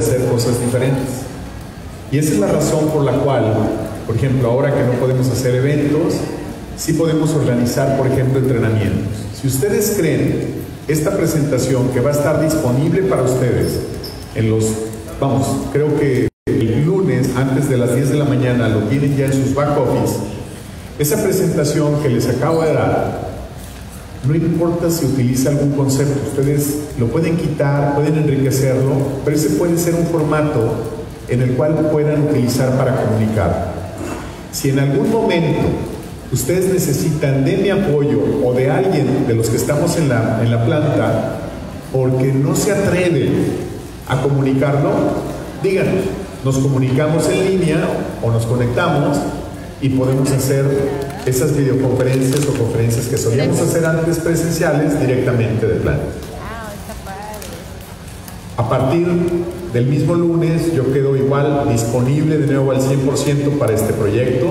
hacer cosas diferentes. Y esa es la razón por la cual, por ejemplo, ahora que no podemos hacer eventos, sí podemos organizar, por ejemplo, entrenamientos. Si ustedes creen esta presentación que va a estar disponible para ustedes en los, vamos, creo que el lunes antes de las 10 de la mañana lo tienen ya en sus back office, esa presentación que les acabo de dar, no importa si utiliza algún concepto, ustedes lo pueden quitar, pueden enriquecerlo, pero ese puede ser un formato en el cual puedan utilizar para comunicar. Si en algún momento ustedes necesitan de mi apoyo o de alguien de los que estamos en la, en la planta porque no se atreven a comunicarlo, díganos, nos comunicamos en línea o nos conectamos y podemos hacer esas videoconferencias o conferencias que solíamos hacer antes presenciales directamente de planta. A partir del mismo lunes yo quedo igual disponible de nuevo al 100% para este proyecto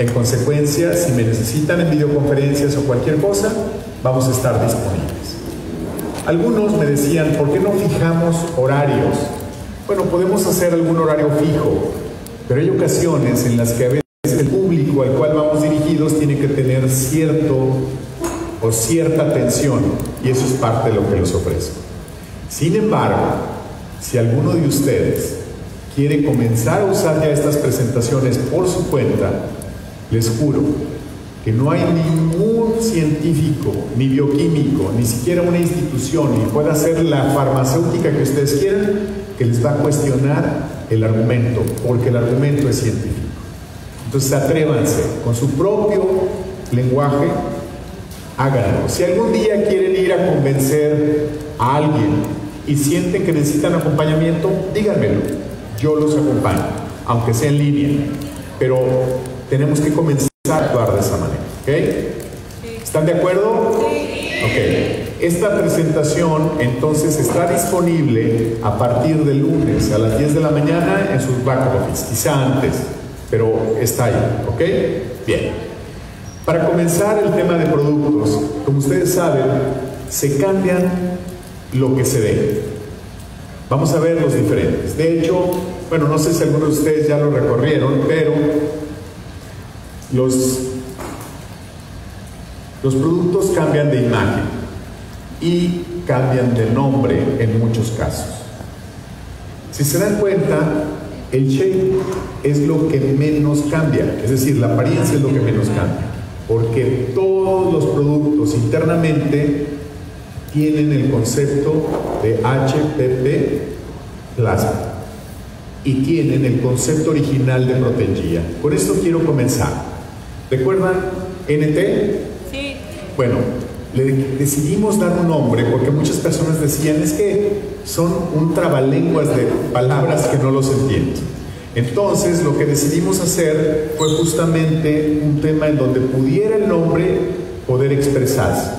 en consecuencia, si me necesitan en videoconferencias o cualquier cosa, vamos a estar disponibles. Algunos me decían, ¿por qué no fijamos horarios? Bueno, podemos hacer algún horario fijo, pero hay ocasiones en las que a veces el público al cual vamos dirigidos tiene que tener cierto o cierta atención y eso es parte de lo que les ofrezco. Sin embargo, si alguno de ustedes quiere comenzar a usar ya estas presentaciones por su cuenta, les juro que no hay ningún científico, ni bioquímico, ni siquiera una institución, ni pueda ser la farmacéutica que ustedes quieran, que les va a cuestionar el argumento, porque el argumento es científico. Entonces atrévanse con su propio lenguaje, háganlo. Si algún día quieren ir a convencer a alguien y sienten que necesitan acompañamiento, díganmelo. Yo los acompaño, aunque sea en línea. Pero tenemos que comenzar a actuar de esa manera. ¿Ok? ¿Están de acuerdo? Ok. Esta presentación entonces está disponible a partir del lunes a las 10 de la mañana en sus back office, quizá antes, pero está ahí. ¿Ok? Bien. Para comenzar el tema de productos, como ustedes saben, se cambian lo que se ve. Vamos a ver los diferentes. De hecho, bueno, no sé si algunos de ustedes ya lo recorrieron, pero los, los productos cambian de imagen y cambian de nombre en muchos casos. Si se dan cuenta, el shape es lo que menos cambia, es decir, la apariencia es lo que menos cambia, porque todos los productos internamente tienen el concepto de HPP plasma y tienen el concepto original de proteína. Por esto quiero comenzar. ¿Recuerdan NT? Sí. Bueno, le decidimos dar un nombre porque muchas personas decían es que son un trabalenguas de palabras que no los entiendo. Entonces lo que decidimos hacer fue justamente un tema en donde pudiera el nombre poder expresarse.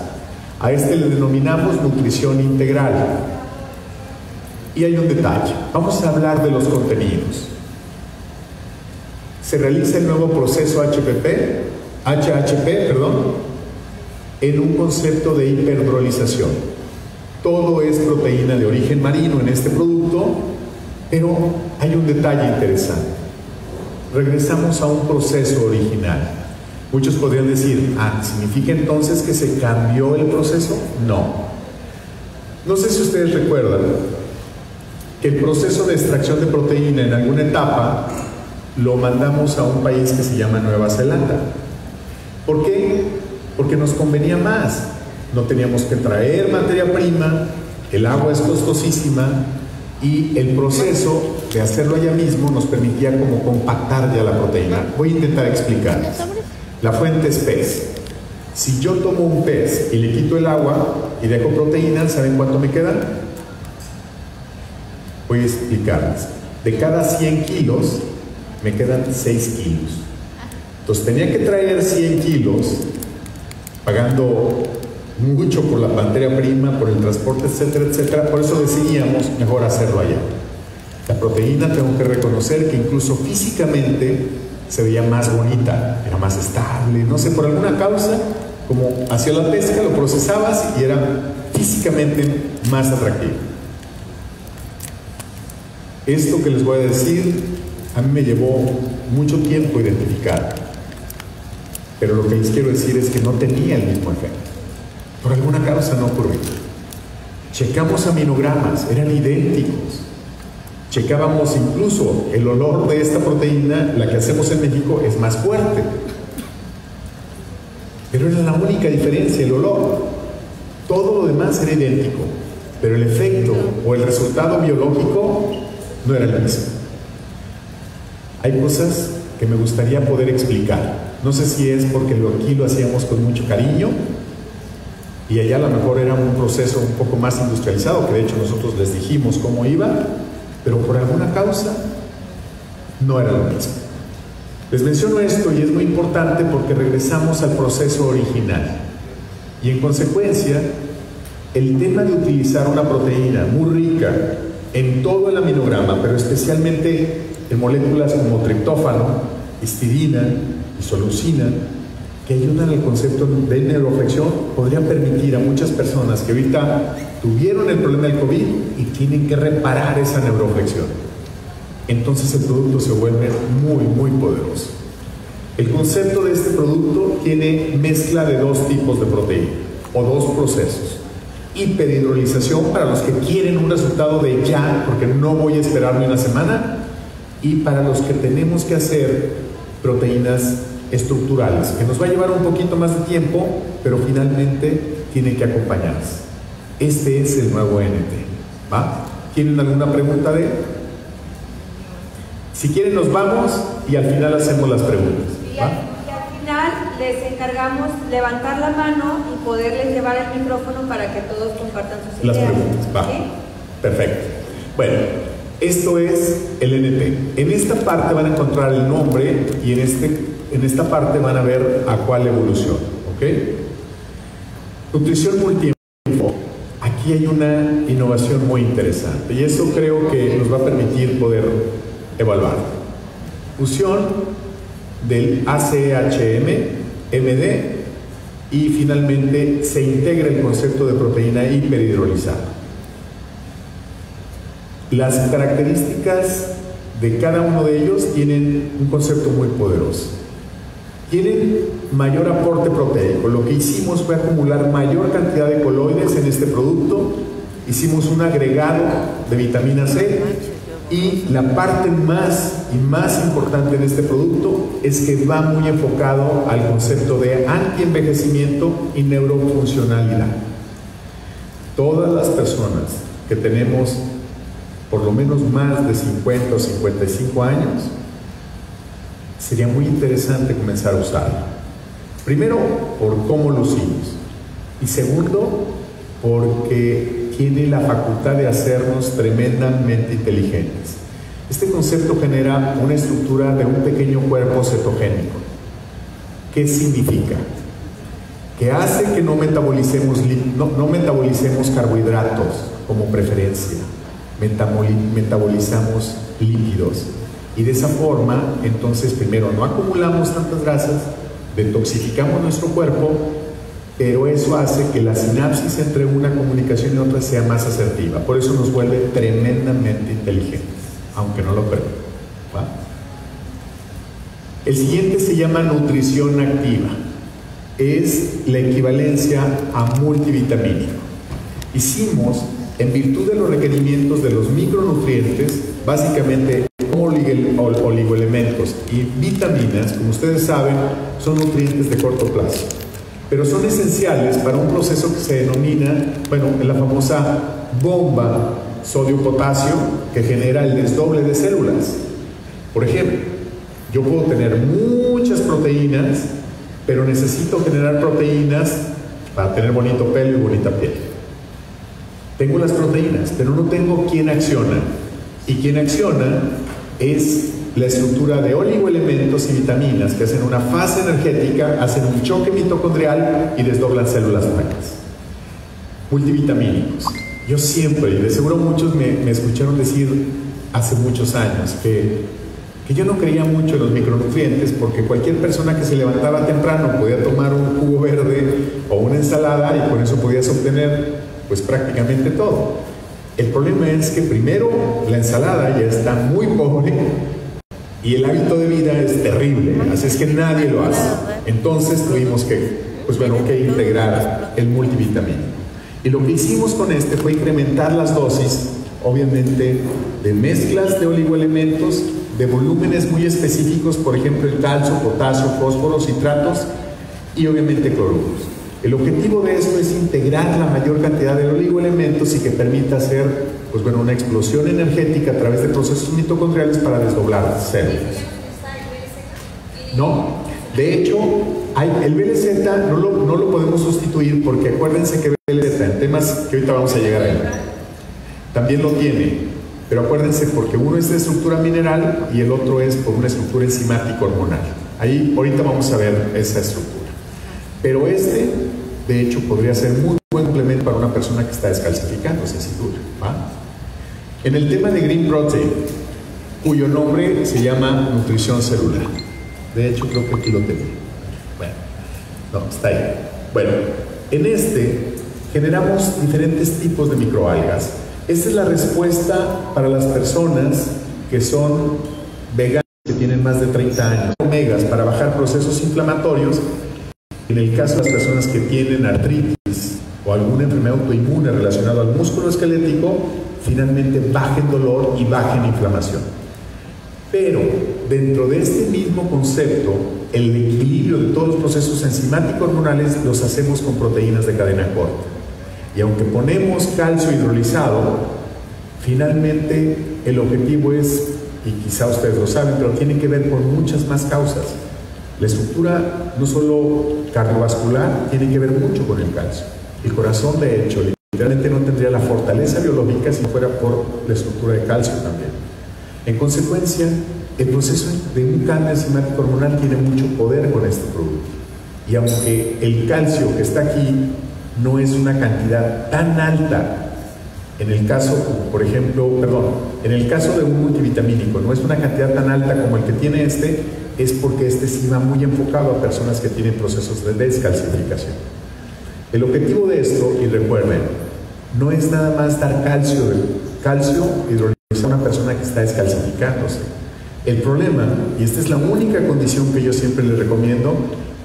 A este le denominamos nutrición integral. Y hay un detalle. Vamos a hablar de los contenidos se realiza el nuevo proceso HPP, HHP, perdón, en un concepto de hiperdrolización. Todo es proteína de origen marino en este producto, pero hay un detalle interesante. Regresamos a un proceso original. Muchos podrían decir, ah, ¿significa entonces que se cambió el proceso? No. No sé si ustedes recuerdan que el proceso de extracción de proteína en alguna etapa lo mandamos a un país que se llama Nueva Zelanda. ¿Por qué? Porque nos convenía más. No teníamos que traer materia prima, el agua es costosísima y el proceso de hacerlo allá mismo nos permitía como compactar ya la proteína. Voy a intentar explicar. La fuente es pez. Si yo tomo un pez y le quito el agua y dejo proteína, ¿saben cuánto me queda? Voy a explicarles. De cada 100 kilos, me quedan 6 kilos. Entonces tenía que traer 100 kilos, pagando mucho por la materia prima, por el transporte, etcétera, etcétera. Por eso decidíamos mejor hacerlo allá. La proteína tengo que reconocer que incluso físicamente se veía más bonita, era más estable, no sé, por alguna causa, como hacía la pesca, lo procesabas y era físicamente más atractivo. Esto que les voy a decir a mí me llevó mucho tiempo identificar, pero lo que les quiero decir es que no tenía el mismo efecto. Por alguna causa no ocurrió. Checamos aminogramas, eran idénticos. Checábamos incluso el olor de esta proteína, la que hacemos en México, es más fuerte. Pero era la única diferencia, el olor. Todo lo demás era idéntico, pero el efecto o el resultado biológico no era el mismo. Hay cosas que me gustaría poder explicar. No sé si es porque aquí lo hacíamos con mucho cariño y allá a lo mejor era un proceso un poco más industrializado, que de hecho nosotros les dijimos cómo iba, pero por alguna causa no era lo mismo. Les menciono esto y es muy importante porque regresamos al proceso original. Y en consecuencia, el tema de utilizar una proteína muy rica en todo el aminograma, pero especialmente en moléculas como triptófano, histidina, isoleucina, que ayudan al concepto de neuroflexión, podrían permitir a muchas personas que ahorita tuvieron el problema del COVID y tienen que reparar esa neuroflexión. Entonces el producto se vuelve muy, muy poderoso. El concepto de este producto tiene mezcla de dos tipos de proteína o dos procesos. Hiperhidrolización para los que quieren un resultado de ya, porque no voy a esperarme una semana, y para los que tenemos que hacer proteínas estructurales, que nos va a llevar un poquito más de tiempo, pero finalmente tiene que acompañarse. Este es el nuevo NT. ¿va? ¿Tienen alguna pregunta de Si quieren nos vamos y al final hacemos las preguntas. Y al, final les encargamos levantar la mano y poderles llevar el micrófono para que todos compartan sus las preguntas. Va. Perfecto. Bueno, esto es el NT. En esta parte van a encontrar el nombre y en, este, en esta parte van a ver a cuál evolución. ¿Ok? Nutrición multiempo. Aquí hay una innovación muy interesante y eso creo que nos va a permitir poder evaluar. Fusión del ACHM, MD y finalmente se integra el concepto de proteína hiperhidrolizada. Las características de cada uno de ellos tienen un concepto muy poderoso. Tienen mayor aporte proteico. Lo que hicimos fue acumular mayor cantidad de coloides en este producto. Hicimos un agregado de vitamina C y la parte más y más importante de este producto es que va muy enfocado al concepto de antienvejecimiento y neurofuncionalidad. Todas las personas que tenemos por lo menos más de 50 o 55 años, sería muy interesante comenzar a usarlo. Primero, por cómo lucimos. Y segundo, porque tiene la facultad de hacernos tremendamente inteligentes. Este concepto genera una estructura de un pequeño cuerpo cetogénico. ¿Qué significa? Que hace que no metabolicemos, no, no metabolicemos carbohidratos como preferencia metabolizamos lípidos. Y de esa forma, entonces, primero, no acumulamos tantas grasas, detoxificamos nuestro cuerpo, pero eso hace que la sinapsis entre una comunicación y otra sea más asertiva. Por eso nos vuelve tremendamente inteligentes, aunque no lo crean. El siguiente se llama nutrición activa. Es la equivalencia a multivitamínico. Hicimos en virtud de los requerimientos de los micronutrientes, básicamente oligoelementos y vitaminas, como ustedes saben, son nutrientes de corto plazo, pero son esenciales para un proceso que se denomina, bueno, en la famosa bomba sodio-potasio que genera el desdoble de células. Por ejemplo, yo puedo tener muchas proteínas, pero necesito generar proteínas para tener bonito pelo y bonita piel. Tengo las proteínas, pero no tengo quién acciona. Y quien acciona es la estructura de oligoelementos y vitaminas que hacen una fase energética, hacen un choque mitocondrial y desdoblan células nuevas. Multivitamínicos. Yo siempre, y de seguro muchos me, escucharon decir hace muchos años que, que yo no creía mucho en los micronutrientes porque cualquier persona que se levantaba temprano podía tomar un jugo verde o una ensalada y con eso podías obtener pues prácticamente todo. El problema es que primero la ensalada ya está muy pobre y el hábito de vida es terrible, así es que nadie lo hace. Entonces tuvimos que, pues bueno, que integrar el multivitamínico. Y lo que hicimos con este fue incrementar las dosis, obviamente, de mezclas de oligoelementos, de volúmenes muy específicos, por ejemplo, el calcio, potasio, fósforo, citratos y obviamente cloruros. El objetivo de esto es integrar la mayor cantidad de oligoelementos y que permita hacer pues bueno, una explosión energética a través de procesos mitocondriales para desdoblar células. No, de hecho, el BLZ no lo, no lo podemos sustituir porque acuérdense que BLZ en temas que ahorita vamos a llegar ahí, también lo tiene, pero acuérdense porque uno es de estructura mineral y el otro es por una estructura enzimática hormonal. Ahí ahorita vamos a ver esa estructura. Pero este, de hecho, podría ser muy buen complemento para una persona que está descalcificándose, sin duda. En el tema de Green Protein, cuyo nombre se llama nutrición celular. De hecho, creo que aquí lo tengo. Bueno, no, está ahí. Bueno, en este generamos diferentes tipos de microalgas. Esta es la respuesta para las personas que son veganas, que tienen más de 30 años. Omegas para bajar procesos inflamatorios en el caso de las personas que tienen artritis o alguna enfermedad autoinmune relacionada al músculo esquelético, finalmente bajen dolor y bajen inflamación. Pero dentro de este mismo concepto, el equilibrio de todos los procesos enzimáticos hormonales los hacemos con proteínas de cadena corta. Y aunque ponemos calcio hidrolizado, finalmente el objetivo es, y quizá ustedes lo saben, pero tiene que ver con muchas más causas. La estructura no solo cardiovascular tiene que ver mucho con el calcio. El corazón, de hecho, literalmente no tendría la fortaleza biológica si fuera por la estructura de calcio también. En consecuencia, el proceso de un cambio enzimático hormonal tiene mucho poder con este producto. Y aunque el calcio que está aquí no es una cantidad tan alta, en el caso, por ejemplo, perdón, en el caso de un multivitamínico, no es una cantidad tan alta como el que tiene este, es porque este sí va muy enfocado a personas que tienen procesos de descalcificación. El objetivo de esto, y recuerden, no es nada más dar calcio, calcio hidrolizado a una persona que está descalcificándose. El problema, y esta es la única condición que yo siempre les recomiendo,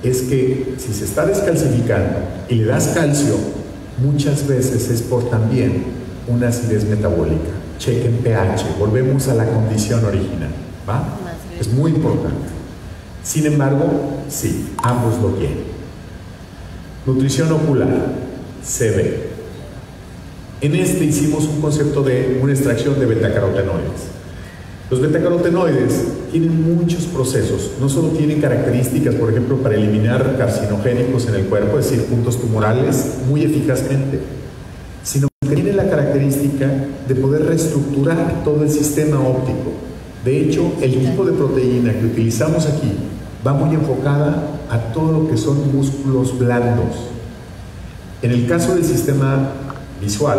es que si se está descalcificando y le das calcio, muchas veces es por también una acidez metabólica. Chequen pH, volvemos a la condición original. ¿va? Es muy importante. Sin embargo, sí, ambos lo tienen. Nutrición ocular, CB. En este hicimos un concepto de una extracción de betacarotenoides. Los betacarotenoides tienen muchos procesos, no solo tienen características, por ejemplo, para eliminar carcinogénicos en el cuerpo, es decir, puntos tumorales, muy eficazmente, sino que tienen la característica de poder reestructurar todo el sistema óptico. De hecho, el tipo de proteína que utilizamos aquí va muy enfocada a todo lo que son músculos blandos. En el caso del sistema visual,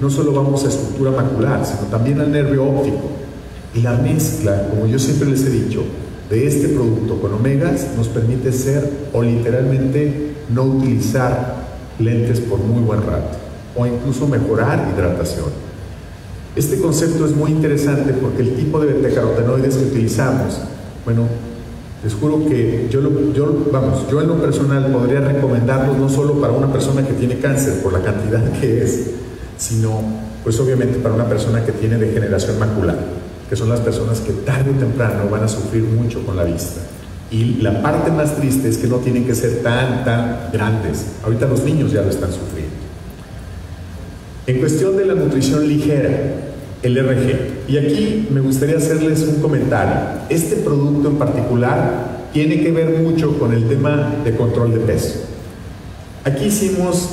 no solo vamos a estructura macular, sino también al nervio óptico. Y la mezcla, como yo siempre les he dicho, de este producto con omegas nos permite ser o literalmente no utilizar lentes por muy buen rato o incluso mejorar hidratación. Este concepto es muy interesante porque el tipo de betacarotenoides que utilizamos, bueno, les juro que yo, yo, vamos, yo en lo personal podría recomendarlo no solo para una persona que tiene cáncer por la cantidad que es, sino pues obviamente para una persona que tiene degeneración macular, que son las personas que tarde o temprano van a sufrir mucho con la vista. Y la parte más triste es que no tienen que ser tan, tan grandes. Ahorita los niños ya lo están sufriendo. En cuestión de la nutrición ligera, el RG. Y aquí me gustaría hacerles un comentario. Este producto en particular tiene que ver mucho con el tema de control de peso. Aquí hicimos,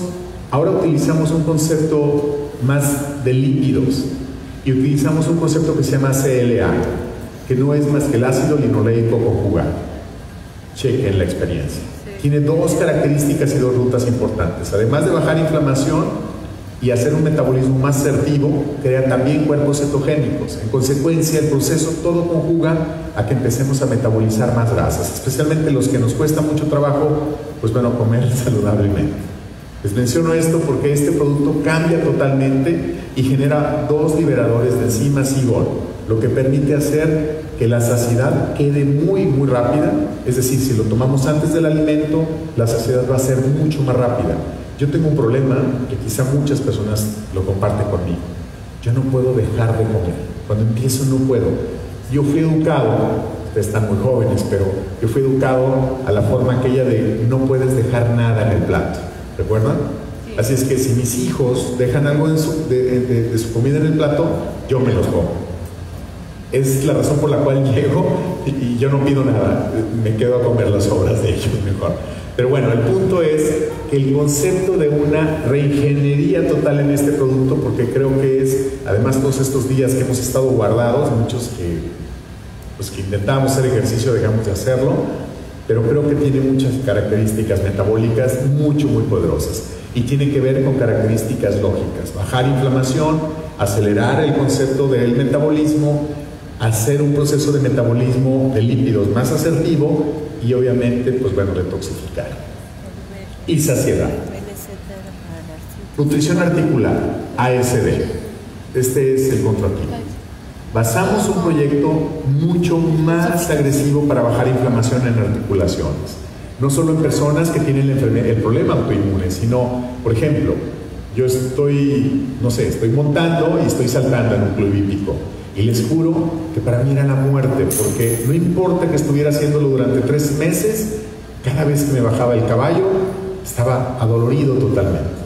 ahora utilizamos un concepto más de lípidos y utilizamos un concepto que se llama CLA, que no es más que el ácido linoleico conjugado. Chequen la experiencia. Tiene dos características y dos rutas importantes. Además de bajar inflamación, y hacer un metabolismo más asertivo, crea también cuerpos cetogénicos. En consecuencia, el proceso todo conjuga a que empecemos a metabolizar más grasas, especialmente los que nos cuesta mucho trabajo, pues bueno, comer saludablemente. Les menciono esto porque este producto cambia totalmente y genera dos liberadores de enzimas gol, lo que permite hacer que la saciedad quede muy, muy rápida. Es decir, si lo tomamos antes del alimento, la saciedad va a ser mucho más rápida. Yo tengo un problema que quizá muchas personas lo comparten conmigo. Yo no puedo dejar de comer. Cuando empiezo no puedo. Yo fui educado están muy jóvenes, pero yo fui educado a la forma aquella de no puedes dejar nada en el plato. ¿Recuerdan? Así es que si mis hijos dejan algo de su, de, su, comida en el plato, yo me los como. Es la razón por la cual llego y, yo no pido nada, me quedo a comer las obras de ellos mejor. Pero bueno, el punto es que el concepto de una reingeniería total en este producto, porque creo que es, además todos estos días que hemos estado guardados, muchos que pues que intentamos hacer ejercicio dejamos de hacerlo, pero creo que tiene muchas características metabólicas mucho, muy poderosas. Y tiene que ver con características lógicas, bajar inflamación, acelerar el concepto del metabolismo, hacer un proceso de metabolismo de lípidos más asertivo y obviamente, pues bueno, detoxificar. Y saciedad. Nutrición articular, ASD. Este es el contratipo. Basamos un proyecto mucho más agresivo para bajar inflamación en articulaciones. No solo en personas que tienen el problema autoinmune, sino, por ejemplo, yo estoy, no sé, estoy montando y estoy saltando en un club hípico. Y les juro que para mí era la muerte, porque no importa que estuviera haciéndolo durante tres meses, cada vez que me bajaba el caballo, estaba adolorido totalmente.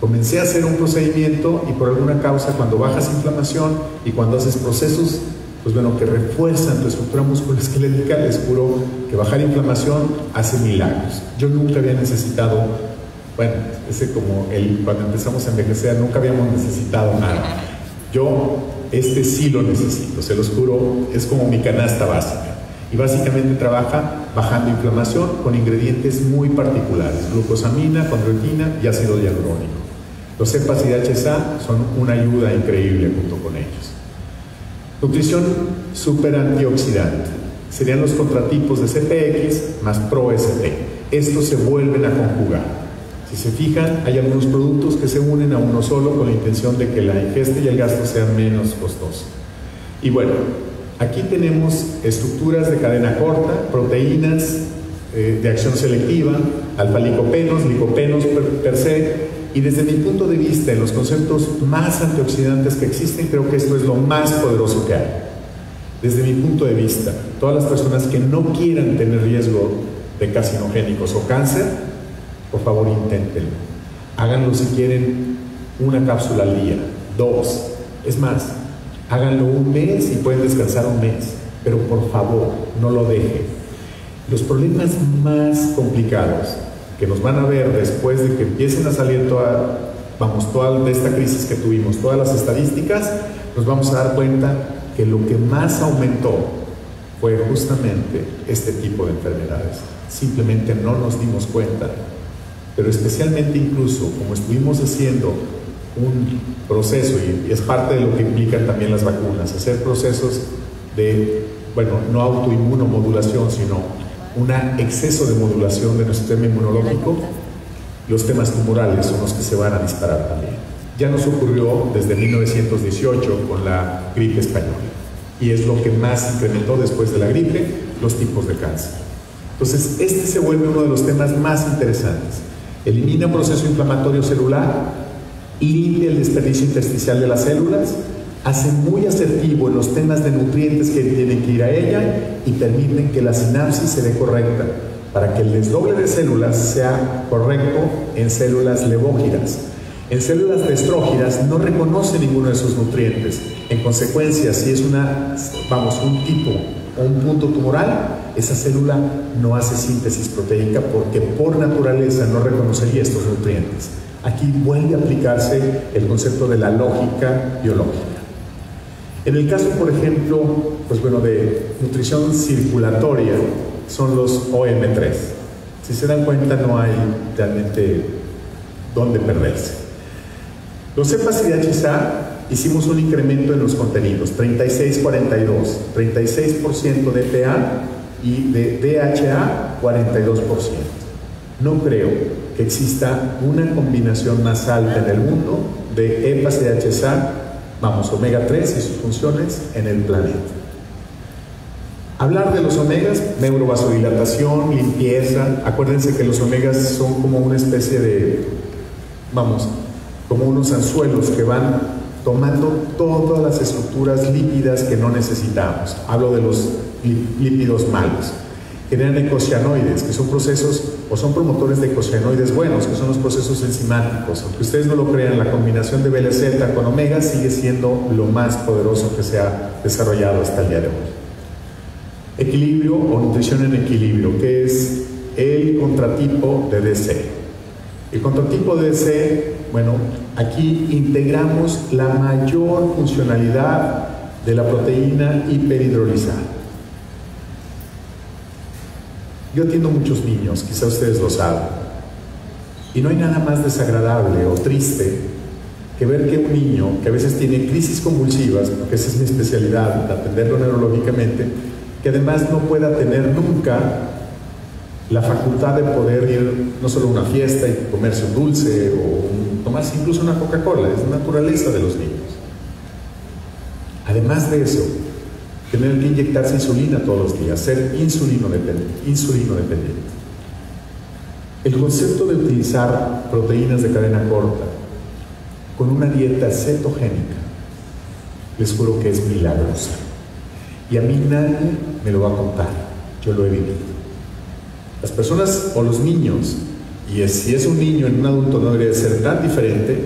Comencé a hacer un procedimiento y por alguna causa cuando bajas inflamación y cuando haces procesos, pues bueno, que refuerzan tu estructura musculoesquelética, les juro que bajar inflamación hace milagros. Yo nunca había necesitado, bueno, ese como el, cuando empezamos a envejecer, nunca habíamos necesitado nada. Yo este sí lo necesito, se los juro, es como mi canasta básica. Y básicamente trabaja bajando inflamación con ingredientes muy particulares, glucosamina, condroitina y ácido hialurónico. Los cepas y DHSA son una ayuda increíble junto con ellos. Nutrición super antioxidante. Serían los contratipos de CPX más ProSP. Estos se vuelven a conjugar. Si se fijan, hay algunos productos que se unen a uno solo con la intención de que la ingesta y el gasto sean menos costosos. Y bueno, aquí tenemos estructuras de cadena corta, proteínas eh, de acción selectiva, alfa-licopenos, licopenos per se, y desde mi punto de vista, en los conceptos más antioxidantes que existen, creo que esto es lo más poderoso que hay. Desde mi punto de vista, todas las personas que no quieran tener riesgo de carcinogénicos o cáncer, por favor inténtenlo. Háganlo si quieren una cápsula al día, dos. Es más, háganlo un mes y pueden descansar un mes, pero por favor, no lo dejen. Los problemas más complicados que nos van a ver después de que empiecen a salir toda, vamos, toda de esta crisis que tuvimos, todas las estadísticas, nos vamos a dar cuenta que lo que más aumentó fue justamente este tipo de enfermedades. Simplemente no nos dimos cuenta, pero especialmente incluso como estuvimos haciendo un proceso, y es parte de lo que implican también las vacunas, hacer procesos de, bueno, no autoinmunomodulación, sino un exceso de modulación de nuestro sistema inmunológico, los temas tumorales son los que se van a disparar también. Ya nos ocurrió desde 1918 con la gripe española y es lo que más incrementó después de la gripe los tipos de cáncer. Entonces, este se vuelve uno de los temas más interesantes. Elimina un proceso inflamatorio celular, limpia el desperdicio intersticial de las células, hace muy asertivo en los temas de nutrientes que tienen que ir a ella y permiten que la sinapsis se dé correcta para que el desdoble de células sea correcto en células levógiras. En células destrógidas no reconoce ninguno de esos nutrientes. En consecuencia, si es una, vamos, un tipo un punto tumoral, esa célula no hace síntesis proteica porque por naturaleza no reconocería estos nutrientes. Aquí vuelve a aplicarse el concepto de la lógica biológica. En el caso, por ejemplo, pues bueno, de nutrición circulatoria, son los OM3. Si se dan cuenta, no hay realmente dónde perderse. Los cepas y DHA hicimos un incremento en los contenidos, 36-42, 36% de EPA y de DHA 42%. No creo que exista una combinación más alta en el mundo de EPAs y DHSA, vamos, omega 3 y sus funciones en el planeta. Hablar de los omegas, neurovasodilatación, limpieza. Acuérdense que los omegas son como una especie de, vamos, como unos anzuelos que van tomando todas las estructuras lípidas que no necesitamos. Hablo de los lípidos malos. Generan ecocianoides, que son procesos o son promotores de ecocianoides buenos, que son los procesos enzimáticos. Aunque ustedes no lo crean, la combinación de BLZ con omega sigue siendo lo más poderoso que se ha desarrollado hasta el día de hoy. Equilibrio o nutrición en equilibrio, que es el contratipo de DC. El contratipo de DC, bueno, aquí integramos la mayor funcionalidad de la proteína hiperhidrolizada. Yo atiendo muchos niños, quizá ustedes lo saben, y no hay nada más desagradable o triste que ver que un niño que a veces tiene crisis convulsivas, porque esa es mi especialidad, atenderlo neurológicamente, que además no pueda tener nunca la facultad de poder ir no solo a una fiesta y comerse un dulce o tomarse incluso una Coca-Cola, es naturaleza de los niños. Además de eso, tener que inyectarse insulina todos los días, ser insulino dependiente, insulino dependiente. El concepto de utilizar proteínas de cadena corta con una dieta cetogénica, les juro que es milagrosa. Y a mí nadie me lo va a contar, yo lo he vivido. Las personas o los niños, y si es un niño en un adulto no debería ser tan diferente,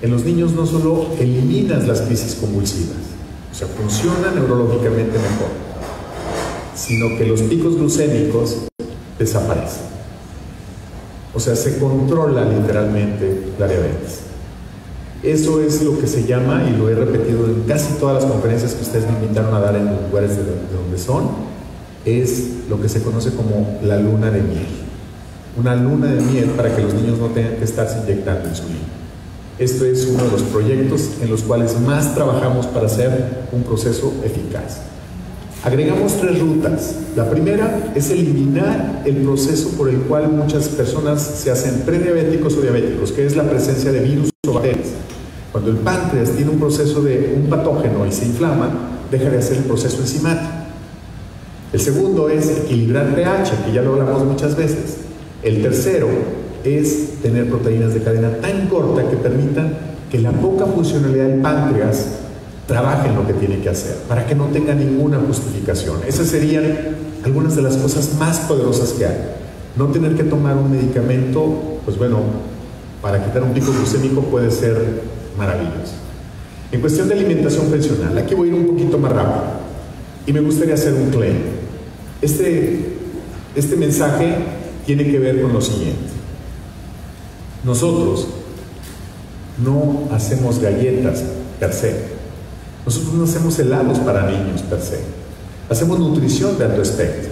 en los niños no solo eliminas las crisis convulsivas, o sea, funciona neurológicamente mejor, sino que los picos glucémicos desaparecen. O sea, se controla literalmente la diabetes. Eso es lo que se llama, y lo he repetido en casi todas las conferencias que ustedes me invitaron a dar en lugares de donde son, es lo que se conoce como la luna de miel. Una luna de miel para que los niños no tengan que estarse inyectando insulina. Esto es uno de los proyectos en los cuales más trabajamos para hacer un proceso eficaz. Agregamos tres rutas. La primera es eliminar el proceso por el cual muchas personas se hacen prediabéticos o diabéticos, que es la presencia de virus o bacterias. Cuando el páncreas tiene un proceso de un patógeno y se inflama, deja de hacer el proceso enzimático. El segundo es equilibrar pH, que ya lo hablamos muchas veces. El tercero es tener proteínas de cadena tan corta que permitan que la poca funcionalidad del páncreas trabaje en lo que tiene que hacer, para que no tenga ninguna justificación. Esas serían algunas de las cosas más poderosas que hay. No tener que tomar un medicamento, pues bueno, para quitar un pico glucémico puede ser maravilloso. En cuestión de alimentación funcional, aquí voy a ir un poquito más rápido y me gustaría hacer un claim. Este, este mensaje tiene que ver con lo siguiente. Nosotros no hacemos galletas per se. Nosotros no hacemos helados para niños per se. Hacemos nutrición de alto espectro.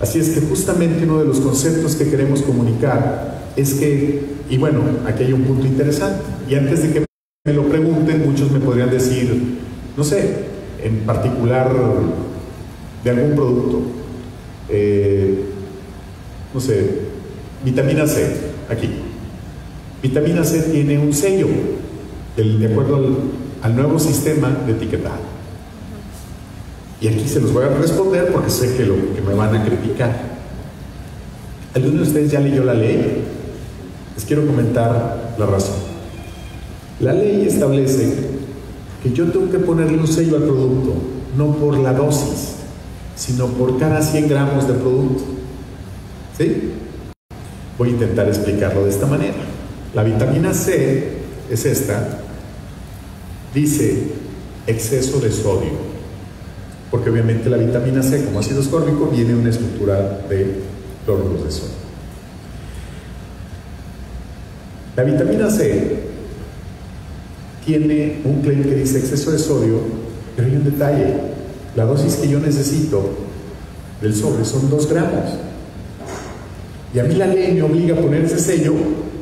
Así es que justamente uno de los conceptos que queremos comunicar es que, y bueno, aquí hay un punto interesante, y antes de que me lo pregunten, muchos me podrían decir, no sé, en particular de algún producto, eh, no sé, vitamina C, aquí. Vitamina C tiene un sello, de acuerdo al, al nuevo sistema de etiquetado. Y aquí se los voy a responder porque sé que, lo, que me van a criticar. ¿Alguno de ustedes ya leyó la ley? Les quiero comentar la razón. La ley establece que yo tengo que ponerle un sello al producto, no por la dosis, sino por cada 100 gramos de producto. ¿Sí? Voy a intentar explicarlo de esta manera. La vitamina C es esta, dice exceso de sodio, porque obviamente la vitamina C como ácido ascórbico viene de una estructura de cloruros de sodio. La vitamina C tiene un claim que dice exceso de sodio, pero hay un detalle, la dosis que yo necesito del sobre son 2 gramos. Y a mí la ley me obliga a poner ese sello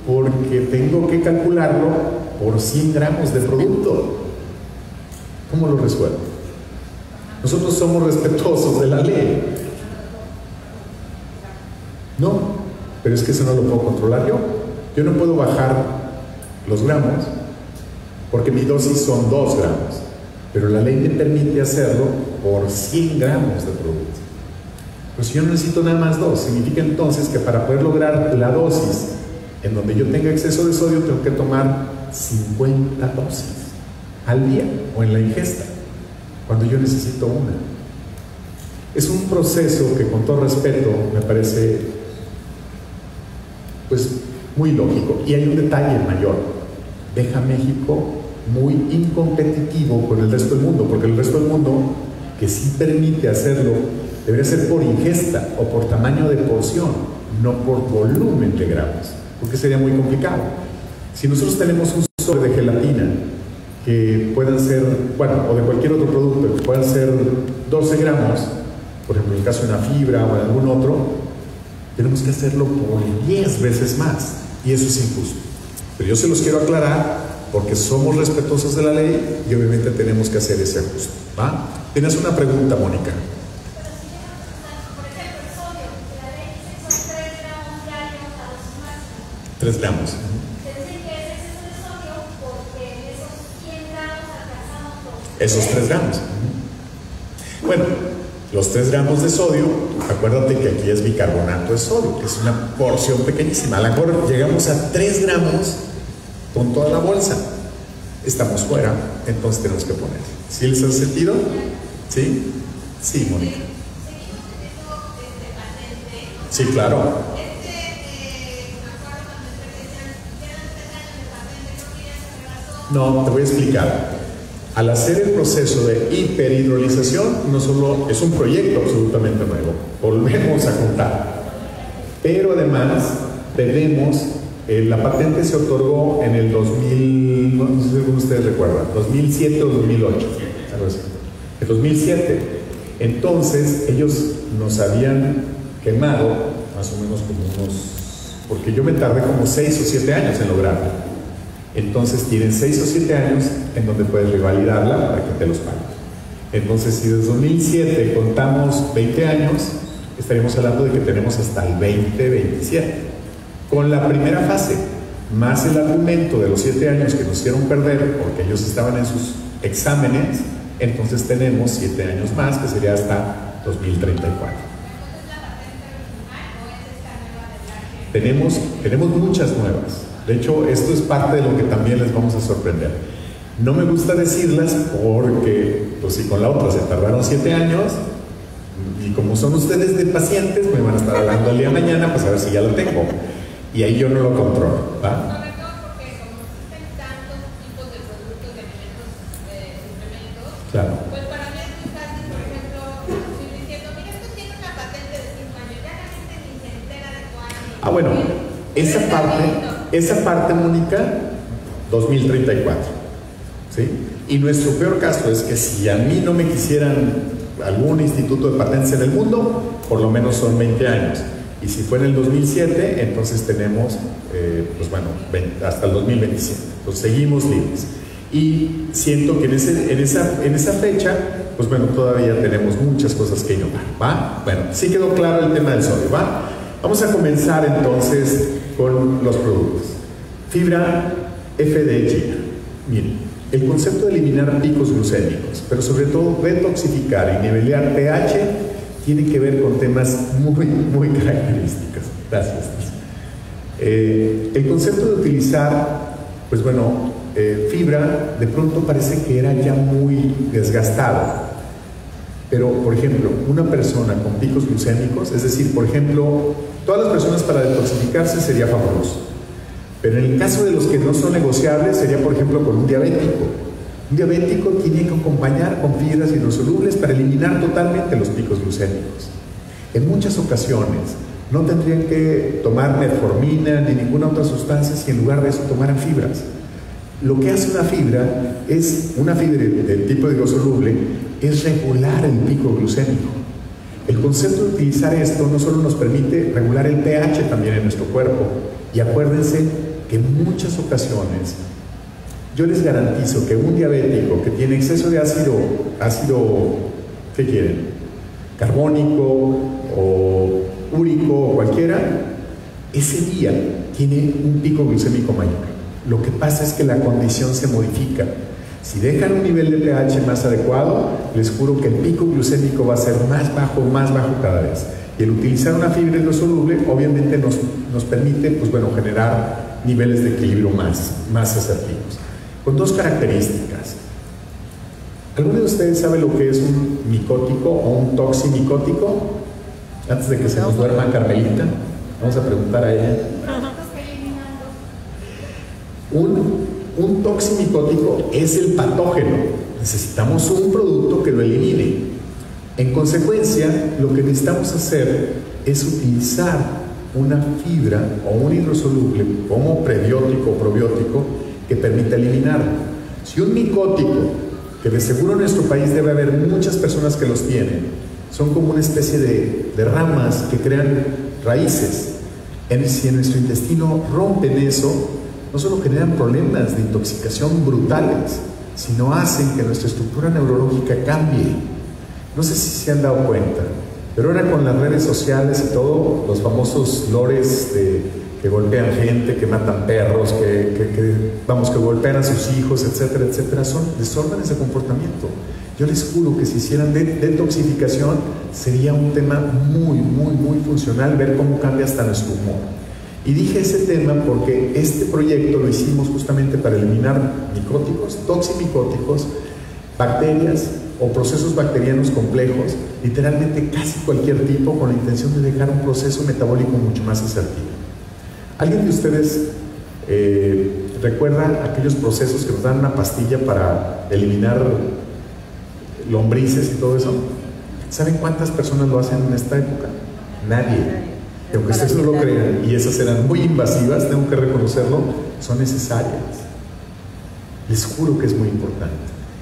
porque tengo que calcularlo por 100 gramos de producto. ¿Cómo lo resuelvo? Nosotros somos respetuosos de la ley. No, pero es que eso no lo puedo controlar yo. Yo no puedo bajar los gramos porque mi dosis son 2 gramos, pero la ley me permite hacerlo por 100 gramos de producto. Pues yo necesito nada más 2, significa entonces que para poder lograr la dosis en donde yo tenga exceso de sodio tengo que tomar 50 dosis al día o en la ingesta, cuando yo necesito una. Es un proceso que con todo respeto me parece pues muy lógico. Y hay un detalle mayor. Deja México muy incompetitivo con el resto del mundo, porque el resto del mundo, que sí permite hacerlo, debería ser por ingesta o por tamaño de porción, no por volumen de gramos, porque sería muy complicado. Si nosotros tenemos un sobre de gelatina que puedan ser, bueno, o de cualquier otro producto que puedan ser 12 gramos, por ejemplo, en el caso de una fibra o en algún otro, tenemos que hacerlo por 10 veces más. Y eso es injusto. Pero yo se los quiero aclarar porque somos respetuosos de la ley y obviamente tenemos que hacer ese ajuste. ¿va? Tienes una pregunta, Mónica. Tres gramos. Esos tres gramos. Bueno, los 3 gramos de sodio, acuérdate que aquí es bicarbonato de sodio, que es una porción pequeñísima. A lo mejor llegamos a 3 gramos con toda la bolsa. Estamos fuera, entonces tenemos que poner. ¿Sí les hace sentido? ¿Sí? Sí, Mónica. Sí, claro. No, te voy a explicar. Al hacer el proceso de hiperhidrolización, no solo es un proyecto absolutamente nuevo, volvemos a contar, pero además tenemos, eh, la patente se otorgó en el 2000, no sé si ustedes recuerdan, 2007 o 2008, En 2007. Entonces ellos nos habían quemado más o menos como unos, porque yo me tardé como 6 o 7 años en lograrlo. Entonces tienen 6 o 7 años en donde puedes revalidarla para que te los paguen. Entonces, si desde 2007 contamos 20 años, estaríamos hablando de que tenemos hasta el 2027. Con la primera fase, más el argumento de los 7 años que nos hicieron perder porque ellos estaban en sus exámenes, entonces tenemos 7 años más, que sería hasta 2034. Tenemos, tenemos muchas nuevas. De hecho, esto es parte de lo que también les vamos a sorprender. No me gusta decirlas porque, pues si con la otra se tardaron siete años, y como son ustedes de pacientes, me van a estar hablando el día mañana, pues a ver si ya lo tengo. Y ahí yo no lo controlo. ¿va? Claro. Pues para mí es muy fácil, por ejemplo, diciendo, mira, esto tiene una patente de 5 años, ya la gente ni se entera de cuándo. Ah, bueno, esa parte esa parte, Mónica, 2034. ¿sí? Y nuestro peor caso es que si a mí no me quisieran algún instituto de patentes en el mundo, por lo menos son 20 años. Y si fue en el 2007, entonces tenemos, eh, pues bueno, hasta el 2027. Entonces seguimos libres. Y siento que en, ese, en, esa, en esa fecha, pues bueno, todavía tenemos muchas cosas que innovar, ¿va? Bueno, sí quedó claro el tema del sodio, ¿va? Vamos a comenzar entonces con los productos. Fibra FDG. Miren, el concepto de eliminar picos glucémicos, pero sobre todo detoxificar y nivelar pH, tiene que ver con temas muy, muy característicos. Gracias. Eh, el concepto de utilizar, pues bueno, eh, fibra, de pronto parece que era ya muy desgastado. Pero, por ejemplo, una persona con picos glucémicos, es decir, por ejemplo, todas las personas para detoxificarse sería fabuloso. Pero en el caso de los que no son negociables, sería, por ejemplo, con un diabético. Un diabético tiene que acompañar con fibras hidrosolubles para eliminar totalmente los picos glucémicos. En muchas ocasiones no tendrían que tomar metformina ni ninguna otra sustancia si en lugar de eso tomaran fibras. Lo que hace una fibra es, una fibra del tipo hidrosoluble, es regular el pico glucémico. El concepto de utilizar esto no solo nos permite regular el pH también en nuestro cuerpo, y acuérdense que en muchas ocasiones yo les garantizo que un diabético que tiene exceso de ácido, ácido, ¿qué quieren? Carbónico o úrico o cualquiera, ese día tiene un pico glucémico mayor. Lo que pasa es que la condición se modifica. Si dejan un nivel de pH más adecuado, les juro que el pico glucémico va a ser más bajo, más bajo cada vez. Y el utilizar una fibra hidrosoluble obviamente nos, nos permite pues, bueno, generar niveles de equilibrio más, más asertivos. Con dos características. ¿Alguno de ustedes sabe lo que es un micótico o un toximicótico? Antes de que se nos duerma Carmelita, vamos a preguntar a ella. Un, un toximicótico es el patógeno. Necesitamos un producto que lo elimine. En consecuencia, lo que necesitamos hacer es utilizar una fibra o un hidrosoluble como prebiótico o probiótico que permita eliminar. Si un micótico, que de seguro en nuestro país debe haber muchas personas que los tienen, son como una especie de, de ramas que crean raíces. En, si en nuestro intestino rompen eso, no solo generan problemas de intoxicación brutales, sino hacen que nuestra estructura neurológica cambie no sé si se han dado cuenta, pero ahora con las redes sociales y todo, los famosos lores que golpean gente, que matan perros, que, vamos, que golpean a sus hijos, etcétera, etcétera, son desórdenes de comportamiento. Yo les juro que si hicieran detoxificación sería un tema muy, muy, muy funcional ver cómo cambia hasta nuestro humor. Y dije ese tema porque este proyecto lo hicimos justamente para eliminar micóticos, toximicóticos, bacterias, o procesos bacterianos complejos, literalmente casi cualquier tipo, con la intención de dejar un proceso metabólico mucho más asertivo. ¿Alguien de ustedes eh, recuerda aquellos procesos que nos dan una pastilla para eliminar lombrices y todo eso? ¿Saben cuántas personas lo hacen en esta época? Nadie. Aunque ustedes no lo crean, y esas eran muy invasivas, tengo que reconocerlo, son necesarias. Les juro que es muy importante.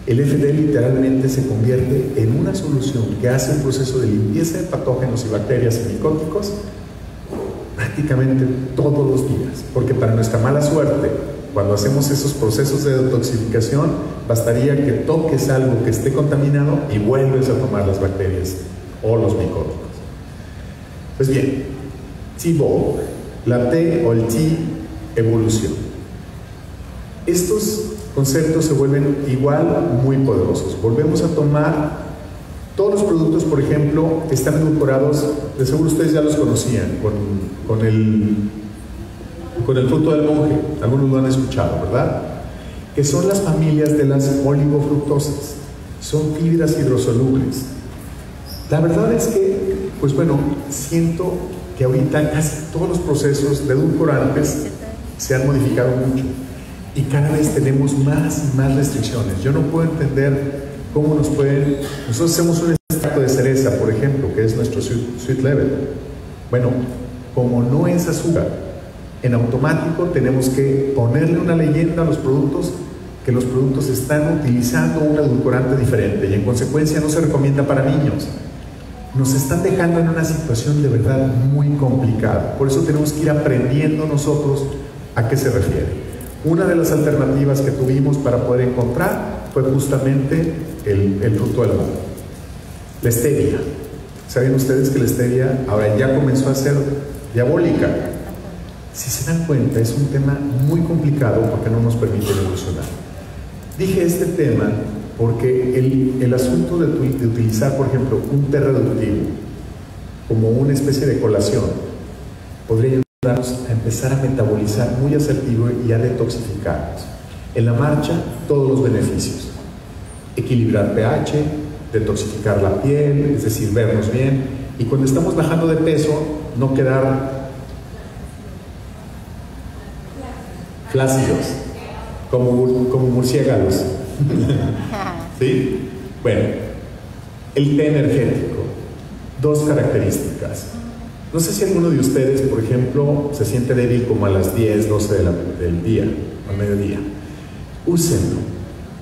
El FD literalmente se convierte en una solución que hace un proceso de limpieza de patógenos y bacterias y micóticos prácticamente todos los días, porque para nuestra mala suerte, cuando hacemos esos procesos de detoxificación, bastaría que toques algo que esté contaminado y vuelves a tomar las bacterias o los micóticos. Pues bien, T-Ball, la T o el T evolución. Estos conceptos se vuelven igual muy poderosos. Volvemos a tomar todos los productos, por ejemplo, que están edulcorados, de seguro ustedes ya los conocían, con, con, el, con el fruto del monje, algunos lo han escuchado, ¿verdad? Que son las familias de las oligofructosas, son fibras hidrosolubles. La verdad es que, pues bueno, siento que ahorita casi todos los procesos de edulcorantes se han modificado mucho y cada vez tenemos más y más restricciones. Yo no puedo entender cómo nos pueden... Nosotros hacemos un extracto de cereza, por ejemplo, que es nuestro sweet level. Bueno, como no es azúcar, en automático tenemos que ponerle una leyenda a los productos que los productos están utilizando un edulcorante diferente y en consecuencia no se recomienda para niños. Nos están dejando en una situación de verdad muy complicada. Por eso tenemos que ir aprendiendo nosotros a qué se refiere. Una de las alternativas que tuvimos para poder encontrar fue justamente el, el fruto del amor. La stevia. ¿Saben ustedes que la stevia ahora ya comenzó a ser diabólica? Si se dan cuenta, es un tema muy complicado porque no nos permite evolucionar. Dije este tema porque el, el asunto de, utilizar, por ejemplo, un té reductivo como una especie de colación podría a empezar a metabolizar muy asertivo y a detoxificarnos. En la marcha, todos los beneficios. Equilibrar pH, detoxificar la piel, es decir, vernos bien. Y cuando estamos bajando de peso, no quedar flácidos, como, como murciélagos. ¿Sí? Bueno, el té energético. Dos características. No sé si alguno de ustedes, por ejemplo, se siente débil como a las 10, 12 del día, al mediodía. Úsenlo.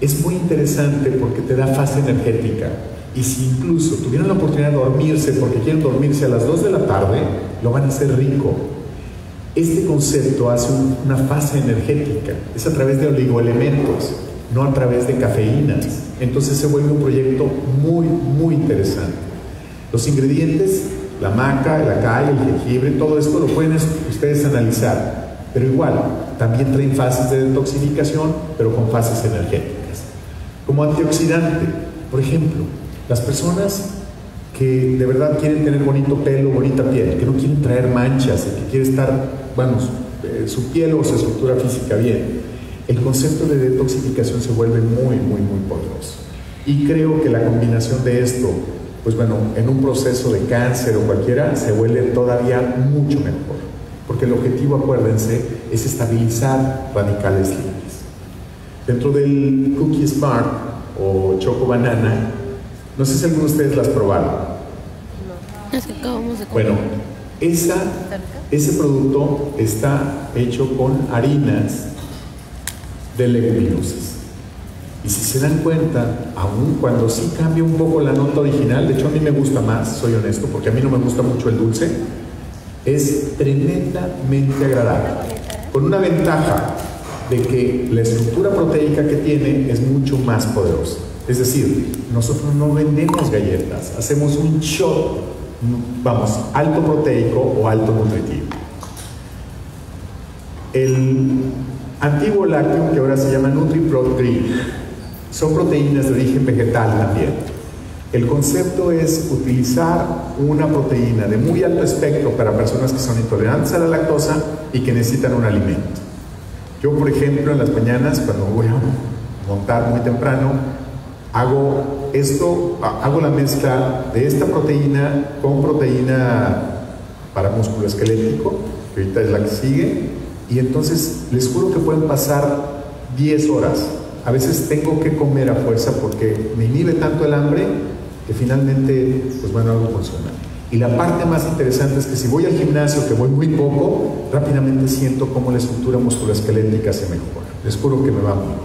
Es muy interesante porque te da fase energética. Y si incluso tuvieran la oportunidad de dormirse porque quieren dormirse a las 2 de la tarde, lo van a hacer rico. Este concepto hace una fase energética. Es a través de oligoelementos, no a través de cafeínas. Entonces se vuelve un proyecto muy, muy interesante. Los ingredientes la maca, el acai, el jengibre, todo esto lo pueden ustedes analizar. Pero igual, también traen fases de detoxificación, pero con fases energéticas. Como antioxidante, por ejemplo, las personas que de verdad quieren tener bonito pelo, bonita piel, que no quieren traer manchas, que quieren estar, bueno, eh, su piel o su estructura física bien, el concepto de detoxificación se vuelve muy, muy, muy poderoso. Y creo que la combinación de esto, pues bueno, en un proceso de cáncer o cualquiera, se vuelve todavía mucho mejor. Porque el objetivo, acuérdense, es estabilizar radicales libres. Dentro del Cookie Smart o Choco Banana, no sé si alguno de ustedes las probaron. No, es que acabamos de Bueno, esa, ese producto está hecho con harinas de leguminosas. Y si se dan cuenta, aún cuando sí cambia un poco la nota original, de hecho a mí me gusta más, soy honesto, porque a mí no me gusta mucho el dulce, es tremendamente agradable. Con una ventaja de que la estructura proteica que tiene es mucho más poderosa. Es decir, nosotros no vendemos galletas, hacemos un shot, vamos, alto proteico o alto nutritivo. El antiguo lácteo, que ahora se llama NutriPro son proteínas de origen vegetal también. El concepto es utilizar una proteína de muy alto espectro para personas que son intolerantes a la lactosa y que necesitan un alimento. Yo, por ejemplo, en las mañanas, cuando voy a montar muy temprano, hago esto, hago la mezcla de esta proteína con proteína para músculo esquelético, que ahorita es la que sigue, y entonces les juro que pueden pasar 10 horas. A veces tengo que comer a fuerza porque me inhibe tanto el hambre que finalmente, pues bueno, algo funciona. Y la parte más interesante es que si voy al gimnasio, que voy muy poco, rápidamente siento cómo la estructura musculoesquelética se mejora. Les juro que me va muy bien.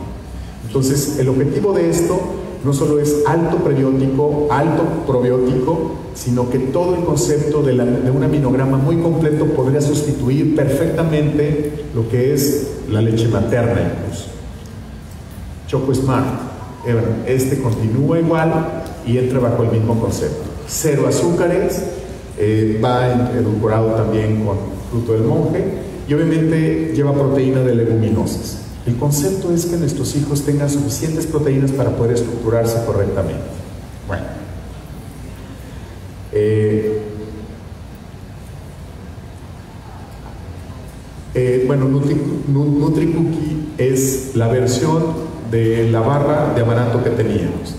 Entonces, el objetivo de esto no solo es alto prebiótico, alto probiótico, sino que todo el concepto de, un aminograma muy completo podría sustituir perfectamente lo que es la leche materna incluso. Choco Smart, este continúa igual y entra bajo el mismo concepto. Cero azúcares, eh, va edulcorado también con fruto del monje y obviamente lleva proteína de leguminosas. El concepto es que nuestros hijos tengan suficientes proteínas para poder estructurarse correctamente. Bueno. Eh, eh, bueno, NutriCookie es la versión de la barra de amaranto que teníamos.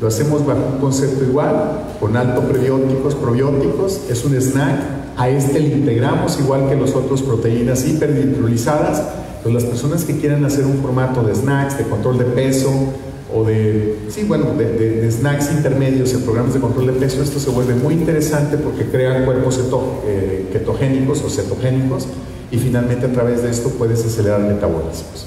Lo hacemos bajo un concepto igual, con alto prebióticos, probióticos, es un snack, a este le integramos igual que los otros proteínas hiperdintrolizadas las personas que quieran hacer un formato de snacks, de control de peso o de, sí, bueno, de, snacks intermedios en programas de control de peso, esto se vuelve muy interesante porque crea cuerpos eh, ketogénicos o cetogénicos y finalmente a través de esto puedes acelerar metabolismos.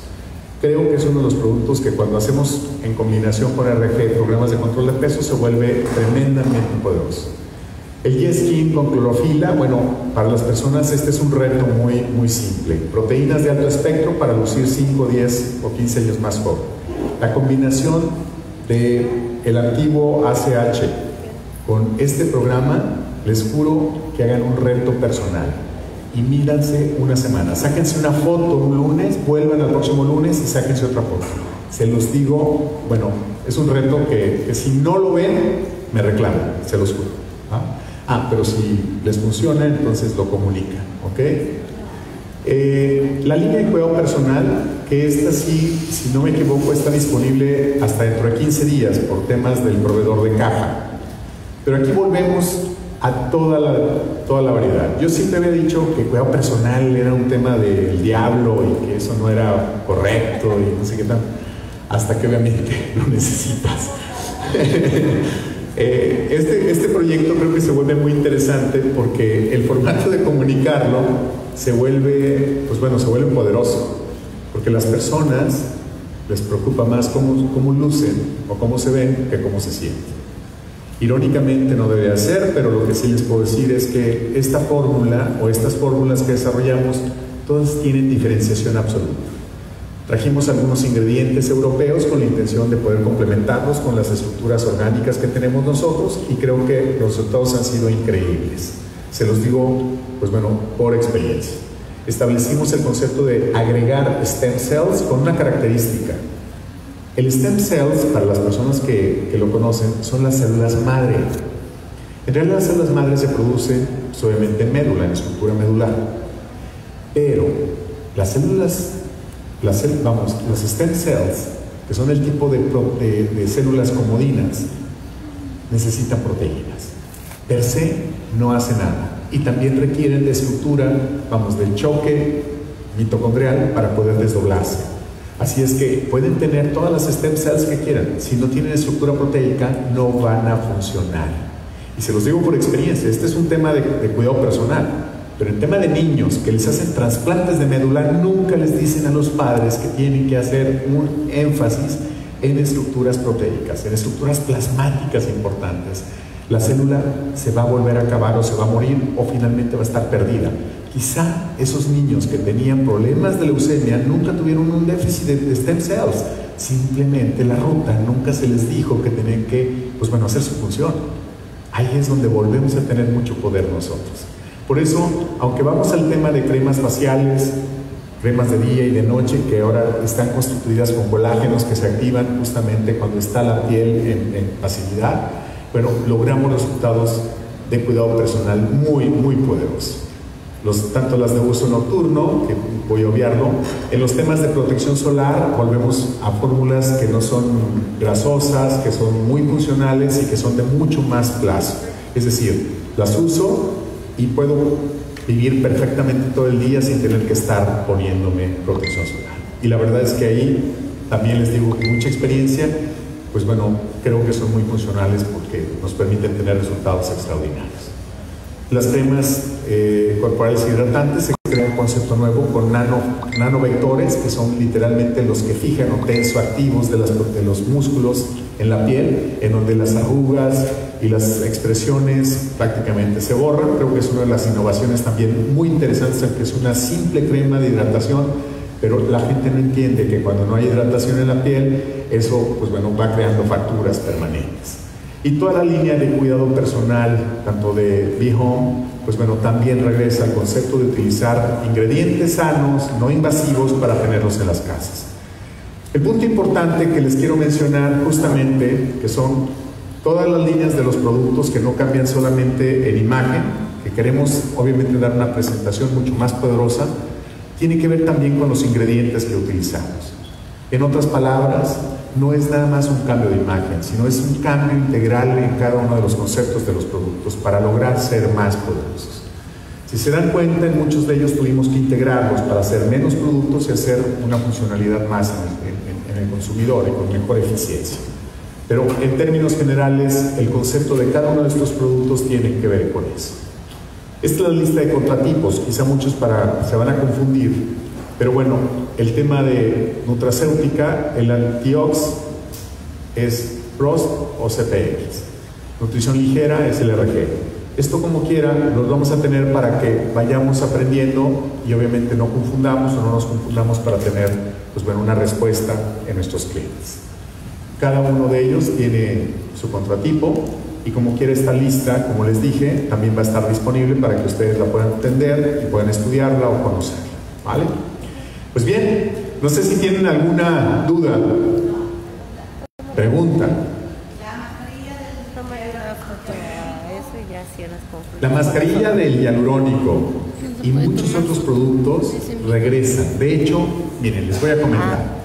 Creo que es uno de los productos que cuando hacemos en combinación con RG, programas de control de peso, se vuelve tremendamente poderoso. El Yeskin con clorofila, bueno, para las personas este es un reto muy, muy simple. Proteínas de alto espectro para lucir 5, 10 o 15 años más joven. La combinación de el antiguo ACH con este programa, les juro que hagan un reto personal y mídanse una semana. Sáquense una foto un lunes, vuelvan al próximo lunes y sáquense otra foto. Se los digo, bueno, es un reto que, que si no lo ven, me reclaman, se los juro. ¿ah? Ah, pero si les funciona, entonces lo comunican, ¿ok? Eh, la línea de cuidado personal, que esta sí, si no me equivoco, está disponible hasta dentro de 15 días por temas del proveedor de caja. Pero aquí volvemos a toda la, toda la variedad. Yo siempre había dicho que cuidado personal era un tema del diablo y que eso no era correcto y no sé qué tal, hasta que obviamente lo necesitas. Eh, este, este proyecto creo que se vuelve muy interesante porque el formato de comunicarlo se vuelve, pues bueno, se vuelve poderoso, porque las personas les preocupa más cómo, cómo lucen o cómo se ven que cómo se sienten. Irónicamente no debe ser, pero lo que sí les puedo decir es que esta fórmula o estas fórmulas que desarrollamos, todas tienen diferenciación absoluta. Trajimos algunos ingredientes europeos con la intención de poder complementarlos con las estructuras orgánicas que tenemos nosotros y creo que los resultados han sido increíbles. Se los digo, pues bueno, por experiencia. Establecimos el concepto de agregar stem cells con una característica. El stem cells, para las personas que, que lo conocen, son las células madre. En realidad las células madre se producen pues, obviamente en médula, en estructura medular. Pero las células, las, vamos, los stem cells, que son el tipo de, de, células comodinas, necesitan proteínas. Per se no hace nada. Y también requieren de estructura, vamos, del choque mitocondrial para poder desdoblarse. Así es que pueden tener todas las stem cells que quieran. Si no tienen estructura proteica, no van a funcionar. Y se los digo por experiencia, este es un tema de, cuidado personal. Pero el tema de niños que les hacen trasplantes de médula, nunca les dicen a los padres que tienen que hacer un énfasis en estructuras proteicas, en estructuras plasmáticas importantes. La célula se va a volver a acabar o se va a morir o finalmente va a estar perdida. Quizá esos niños que tenían problemas de leucemia nunca tuvieron un déficit de stem cells. Simplemente la ruta nunca se les dijo que tenían que, pues bueno, hacer su función. Ahí es donde volvemos a tener mucho poder nosotros. Por eso, aunque vamos al tema de cremas faciales, cremas de día y de noche, que ahora están constituidas con colágenos que se activan justamente cuando está la piel en, en pasividad, bueno, logramos resultados de cuidado personal muy, muy poderosos tanto las de uso nocturno, que voy a obviarlo, en los temas de protección solar volvemos a fórmulas que no son grasosas, que son muy funcionales y que son de mucho más plazo. Es decir, las uso y puedo vivir perfectamente todo el día sin tener que estar poniéndome protección solar. Y la verdad es que ahí también les digo que mucha experiencia, pues bueno, creo que son muy funcionales porque nos permiten tener resultados extraordinarios. Las cremas eh, corporales hidratantes se crea un concepto nuevo con nano, nanovectores, que son literalmente los que fijan o tensoactivos de, las, de los músculos en la piel, en donde las arrugas y las expresiones prácticamente se borran. Creo que es una de las innovaciones también muy interesantes, que es una simple crema de hidratación, pero la gente no entiende que cuando no hay hidratación en la piel, eso pues bueno, va creando facturas permanentes. Y toda la línea de cuidado personal, tanto de Be Home, pues bueno, también regresa al concepto de utilizar ingredientes sanos, no invasivos, para tenerlos en las casas. El punto importante que les quiero mencionar justamente, que son todas las líneas de los productos que no cambian solamente en imagen, que queremos obviamente dar una presentación mucho más poderosa, tiene que ver también con los ingredientes que utilizamos. En otras palabras, no es nada más un cambio de imagen, sino es un cambio integral en cada uno de los conceptos de los productos para lograr ser más poderosos. Si se dan cuenta, en muchos de ellos tuvimos que integrarlos para hacer menos productos y hacer una funcionalidad más en el, consumidor y con mejor eficiencia. Pero en términos generales, el concepto de cada uno de estos productos tiene que ver con eso. Esta es la lista de contratipos, quizá muchos para, se van a confundir, pero bueno, el tema de nutracéutica, el antiox es PROST o CPX. Nutrición ligera es el RG. Esto como quiera los vamos a tener para que vayamos aprendiendo y obviamente no confundamos o no nos confundamos para tener pues bueno, una respuesta en nuestros clientes. Cada uno de ellos tiene su contratipo y como quiera esta lista, como les dije, también va a estar disponible para que ustedes la puedan entender y puedan estudiarla o conocerla. ¿Vale? Pues bien, no sé si tienen alguna duda, pregunta. La mascarilla del hialurónico y muchos otros productos regresan. De hecho, miren, les voy a comentar.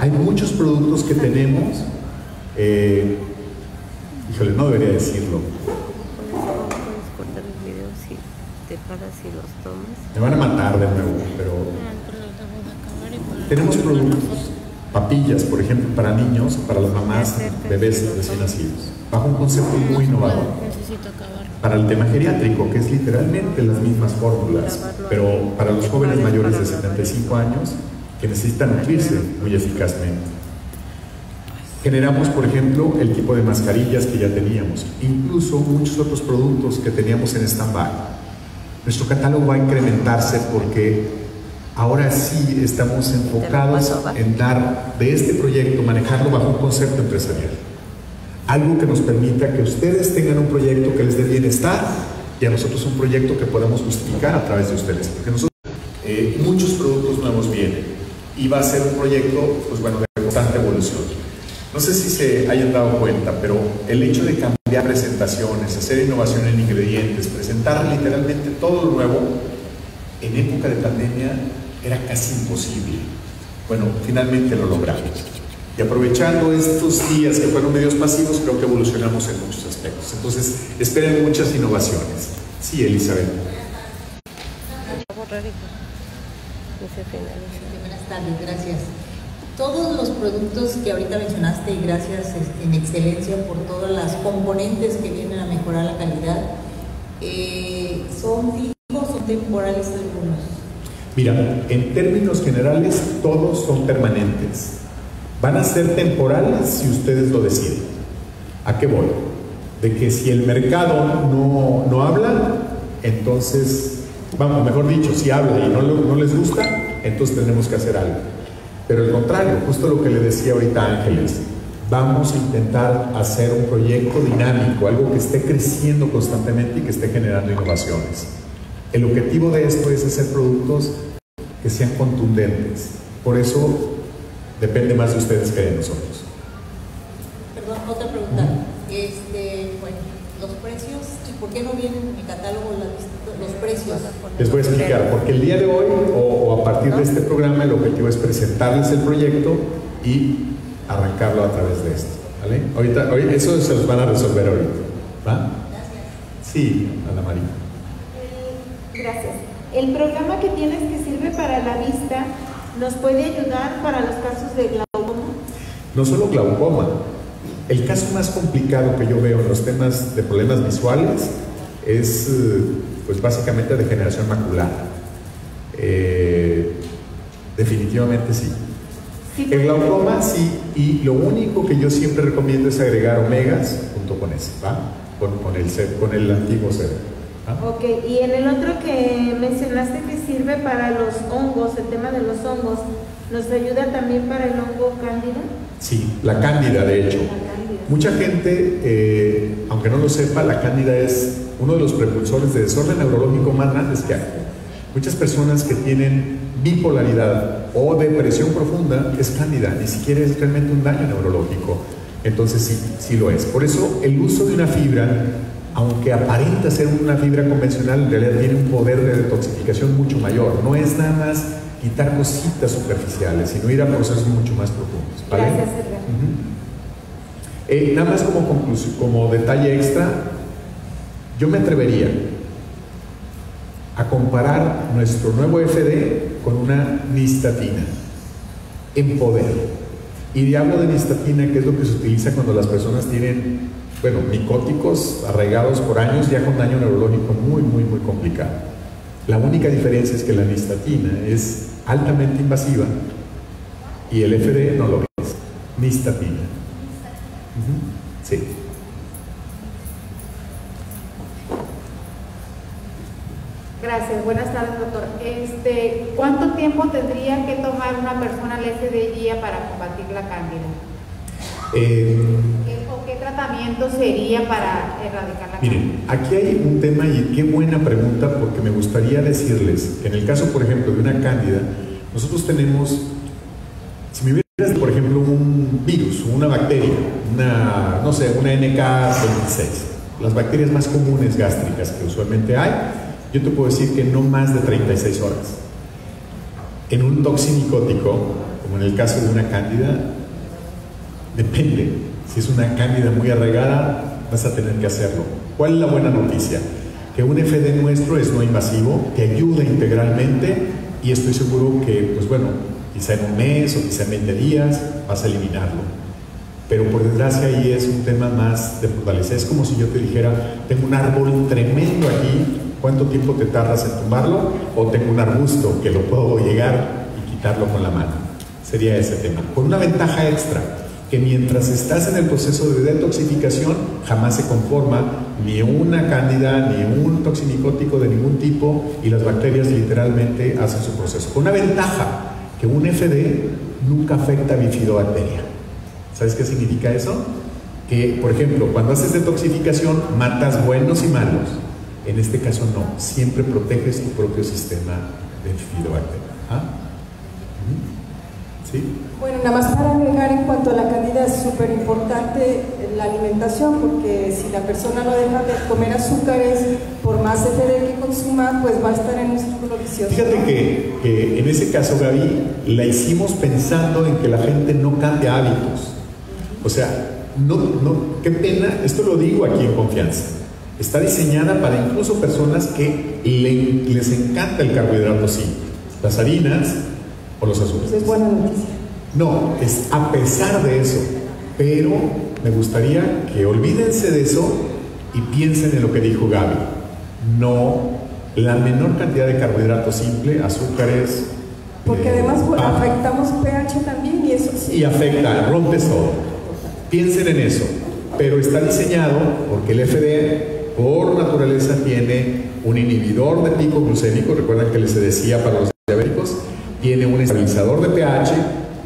Hay muchos productos que tenemos, eh, híjole, no debería decirlo. Me van a matar de nuevo, pero tenemos productos, papillas, por ejemplo, para niños, para las mamás, bebés recién nacidos, bajo un concepto muy innovador. Para el tema geriátrico, que es literalmente las mismas fórmulas, pero para los jóvenes mayores de 75 años que necesitan nutrirse muy eficazmente. Generamos, por ejemplo, el tipo de mascarillas que ya teníamos, incluso muchos otros productos que teníamos en stand-by. Nuestro catálogo va a incrementarse porque Ahora sí estamos enfocados en dar de este proyecto, manejarlo bajo un concepto empresarial. Algo que nos permita que ustedes tengan un proyecto que les dé bienestar y a nosotros un proyecto que podamos justificar a través de ustedes, porque nosotros eh, muchos productos nuevos vienen y va a ser un proyecto, pues bueno, de constante evolución. No sé si se hayan dado cuenta, pero el hecho de cambiar presentaciones, hacer innovación en ingredientes, presentar literalmente todo lo nuevo, en época de pandemia era casi imposible. Bueno, finalmente lo logramos. Y aprovechando estos días que fueron medios pasivos, creo que evolucionamos en muchos aspectos. Entonces, esperen muchas innovaciones. Sí, Elizabeth. Tardes, gracias. Todos los productos que ahorita mencionaste y gracias en excelencia por todas las componentes que vienen a mejorar la calidad, eh, ¿son fijos o temporales algunos? Mira, en términos generales todos son permanentes. Van a ser temporales si ustedes lo deciden. ¿A qué voy? De que si el mercado no, no habla, entonces, vamos, mejor dicho, si habla y no, no les gusta, entonces tenemos que hacer algo. Pero al contrario, justo lo que le decía ahorita Ángeles, vamos a intentar hacer un proyecto dinámico, algo que esté creciendo constantemente y que esté generando innovaciones. El objetivo de esto es hacer productos que sean contundentes. Por eso Depende más de ustedes que de nosotros. Perdón, otra pregunta. Este, bueno, los precios, ¿y por qué no vienen en mi catálogo precios? Les voy a explicar, porque el día de hoy o, a partir de este programa el objetivo es presentarles el proyecto y arrancarlo a través de esto. ¿vale? Ahorita, hoy, eso se los van a resolver ahorita. ¿Va? Gracias. Sí, Ana María. Eh, gracias. El programa que tienes que sirve para la vista ¿Nos puede ayudar para los casos de glaucoma? No solo glaucoma. El caso más complicado que yo veo en los temas de problemas visuales es, eh, pues básicamente, degeneración macular. Eh, definitivamente sí. El glaucoma sí, y lo único que yo siempre recomiendo es agregar omegas junto con ese, ¿va? Con, con el, con el antiguo C. Ok, y en el otro que mencionaste que sirve para los hongos, el tema de los hongos, ¿nos ayuda también para el hongo cándida? Sí, la cándida de hecho. Mucha gente, eh, aunque no lo sepa, la cándida es uno de los propulsores de desorden neurológico más grandes que hay. Muchas personas que tienen bipolaridad o depresión profunda es cándida, ni siquiera es realmente un daño neurológico. Entonces sí, sí lo es. Por eso el uso de una fibra aunque aparenta ser una fibra convencional, en realidad tiene un poder de detoxificación mucho mayor. No es nada más quitar cositas superficiales, sino ir a procesos mucho más profundos. Gracias, eh, nada más como detalle extra, yo me atrevería a comparar nuestro nuevo FD con una nistatina en poder. Y hablo de nistatina, que es lo que se utiliza cuando las personas tienen bueno, micóticos arraigados por años ya con daño neurológico muy, muy, muy complicado. La única diferencia es que la nistatina es altamente invasiva y el FD no lo es. Nistatina. Sí. Gracias, buenas tardes doctor. Este, ¿Cuánto tiempo tendría que tomar una persona el FDI para combatir la cándida? Eh, qué tratamiento sería para erradicar la Miren, aquí hay un tema y qué buena pregunta porque me gustaría decirles en el caso, por ejemplo, de una cándida, nosotros tenemos, si me hubieras, por ejemplo, un una bacteria, una, no sé, una NK26, las bacterias más comunes gástricas que usualmente hay, yo te puedo decir que no más de 36 horas. En un toxinicótico, como en el caso de una cándida, depende si es una cándida muy arraigada, vas a tener que hacerlo. ¿Cuál es la buena noticia? Que un FD nuestro es no invasivo, que ayuda integralmente y estoy seguro que, pues bueno, quizá en un mes o quizá en 20 días vas a eliminarlo. Pero por desgracia ahí es un tema más de fortalecer. Es como si yo te dijera, tengo un árbol tremendo aquí, ¿cuánto tiempo te tardas en tumbarlo? O tengo un arbusto que lo puedo llegar y quitarlo con la mano. Sería ese tema. Con una ventaja extra que mientras estás en el proceso de detoxificación jamás se conforma ni una cándida ni un toxinicótico de ningún tipo y las bacterias literalmente hacen su proceso. Con una ventaja, que un FD nunca afecta a bifidobacteria. ¿Sabes qué significa eso? Que, por ejemplo, cuando haces detoxificación matas buenos y malos. En este caso no, siempre proteges tu propio sistema de fibroactina. ¿Ah? ¿Sí? Bueno, nada más para agregar en cuanto a la candida es súper importante la alimentación porque si la persona no deja de comer azúcares, por más CD que consuma, pues va a estar en un círculo vicioso. Fíjate que, que, en ese caso, Gaby, la hicimos pensando en que la gente no cambie hábitos. O sea, no, no, qué pena, esto lo digo aquí en confianza. Está diseñada para incluso personas que les encanta el carbohidrato simple, las harinas o los azúcares. Es buena noticia. No, es a pesar de eso, pero me gustaría que olvídense de eso y piensen en lo que dijo Gaby. No, la menor cantidad de carbohidrato simple, azúcares. Porque eh, además afectamos pH también y eso sí. Y afecta, rompes todo. Piensen en eso. Pero está diseñado porque el FDA, por naturaleza, tiene un inhibidor de pico glucémico. Recuerdan que les decía para los diabéticos, tiene un estabilizador de pH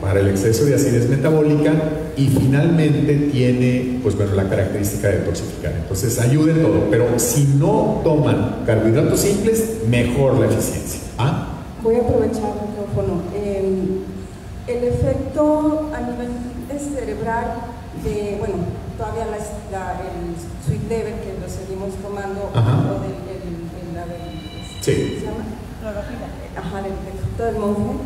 para el exceso de acidez metabólica y finalmente tiene, pues bueno, la característica de detoxificar. Entonces ayuda en todo, pero si no toman carbohidratos simples, mejor la eficiencia. ¿Ah? Voy a aprovechar el micrófono. Eh, el efecto a nivel cerebral de, bueno, todavía la, la, el sweet level que lo seguimos tomando, o del, el, el, la del, Sí. ¿cómo se llama? Ajá, del efecto del monje.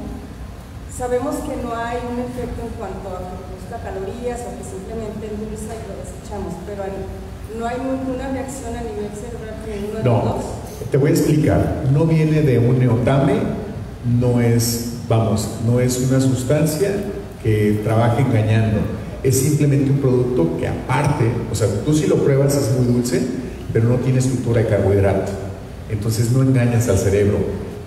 Sabemos que no hay un efecto en cuanto a que busca calorías o que simplemente endulza y lo desechamos, pero hay- no hay ninguna reacción a nivel cerebral con ninguno de los No, dos. te voy a explicar. No viene de un neotame, no es, vamos, no es una sustancia que trabaje engañando. Es simplemente un producto que aparte, o sea, tú si lo pruebas es muy dulce, pero no tiene estructura de carbohidrato. Entonces no engañas al cerebro.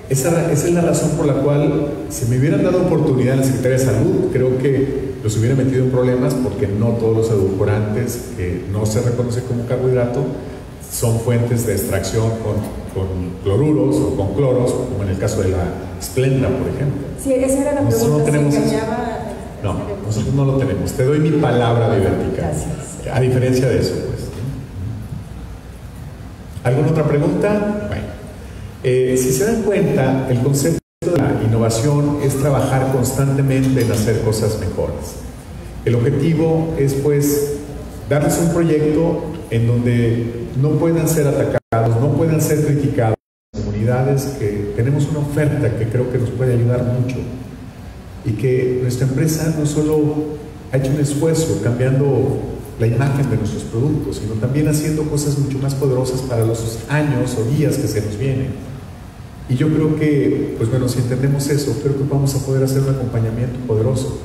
Esa, es la razón por la cual, si me hubieran dado oportunidad en la Secretaría de Salud, creo que los hubiera metido en problemas porque no todos los edulcorantes que no se reconoce como carbohidrato son fuentes de extracción con, con cloruros o con cloros, como en el caso de la Splenda, por ejemplo. Sí, esa era la Nosotros no pregunta, tenemos si eso. No. Nosotros no lo tenemos. Te doy mi palabra diabética. Gracias. A diferencia de eso, pues. ¿Alguna otra pregunta? Bueno, eh, si se dan cuenta, el concepto de la innovación es trabajar constantemente en hacer cosas mejores. El objetivo es, pues, darles un proyecto en donde no puedan ser atacados, no puedan ser criticados. Comunidades que tenemos una oferta que creo que nos puede ayudar mucho y que nuestra empresa no solo ha hecho un esfuerzo cambiando la imagen de nuestros productos, sino también haciendo cosas mucho más poderosas para los años o días que se nos vienen. Y yo creo que, pues bueno, si entendemos eso, creo que vamos a poder hacer un acompañamiento poderoso.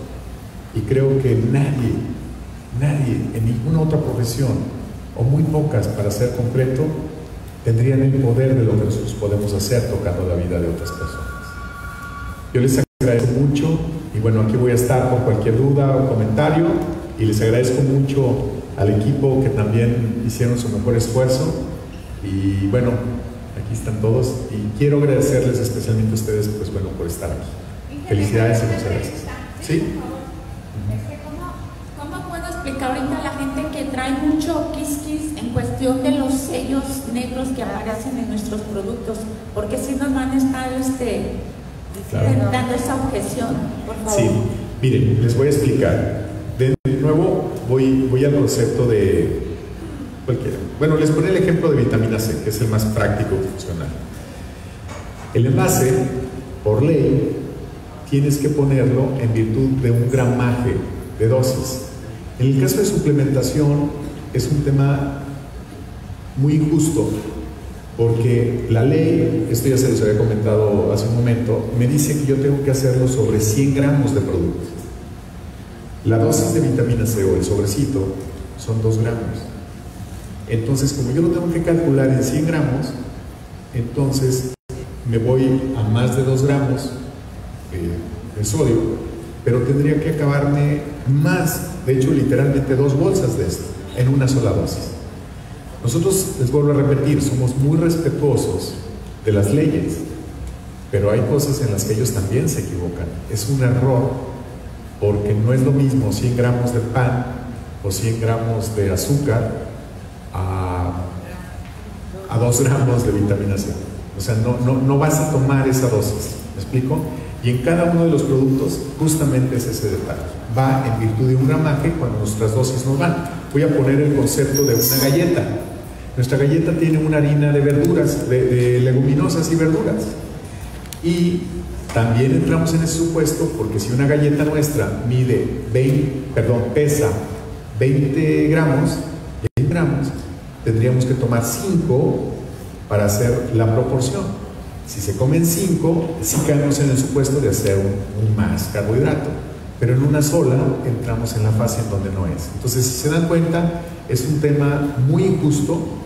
Y creo que nadie, nadie en ninguna otra profesión, o muy pocas para ser concreto, tendrían el poder de lo que nosotros podemos hacer tocando la vida de otras personas. Yo les agradezco mucho y bueno, aquí voy a estar por cualquier duda o comentario y les agradezco mucho al equipo que también hicieron su mejor esfuerzo y bueno, aquí están todos y quiero agradecerles especialmente a ustedes pues bueno por estar aquí. Felicidades y muchas gracias. ¿Sí? ¿Cómo, ¿Cómo puedo explicar ahorita a la gente que trae mucho quisquis en cuestión de los sellos negros que aparecen en nuestros productos? Porque si nos van a estar este, Claro. dando esa objeción, por favor. Sí, miren, les voy a explicar. De nuevo, voy, voy al concepto de cualquiera. Bueno, les pone el ejemplo de vitamina C, que es el más práctico y funcional. El envase, por ley, tienes que ponerlo en virtud de un gramaje de dosis. En el caso de suplementación, es un tema muy injusto, porque la ley, esto ya se los había comentado hace un momento, me dice que yo tengo que hacerlo sobre 100 gramos de producto. La dosis de vitamina C o el sobrecito son 2 gramos. Entonces, como yo lo tengo que calcular en 100 gramos, entonces me voy a más de 2 gramos eh, de sodio, pero tendría que acabarme más, de hecho literalmente dos bolsas de esto, en una sola dosis. Nosotros, les vuelvo a repetir, somos muy respetuosos de las leyes, pero hay cosas en las que ellos también se equivocan. Es un error, porque no es lo mismo 100 gramos de pan o 100 gramos de azúcar a, a 2 gramos de vitamina C. O sea, no, no, no vas a tomar esa dosis, ¿me explico? Y en cada uno de los productos justamente es ese detalle. Va en virtud de un gramaje cuando nuestras dosis no van. Voy a poner el concepto de una galleta. Nuestra galleta tiene una harina de verduras, de, leguminosas y verduras. Y también entramos en ese supuesto porque si una galleta nuestra mide 20, perdón, pesa 20 gramos, 20 gramos, tendríamos que tomar 5 para hacer la proporción. Si se comen 5, sí caemos en el supuesto de hacer un, un, más carbohidrato, pero en una sola entramos en la fase en donde no es. Entonces, si se dan cuenta, es un tema muy injusto,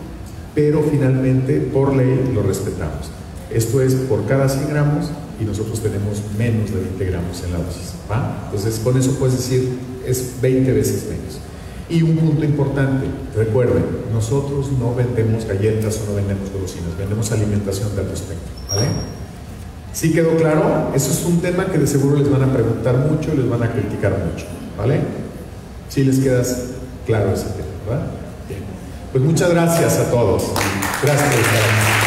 pero finalmente por ley lo respetamos. Esto es por cada 100 gramos y nosotros tenemos menos de 20 gramos en la dosis. ¿va? Entonces, con eso puedes decir, es 20 veces menos. Y un punto importante, recuerden, nosotros no vendemos galletas o no vendemos golosinas, vendemos alimentación de alto espectro, ¿vale? ¿Sí quedó claro? Eso es un tema que de seguro les van a preguntar mucho les van a criticar mucho, ¿vale? Sí les queda claro ese tema, ¿verdad? Pues muchas gracias a todos. Gracias por estar aquí.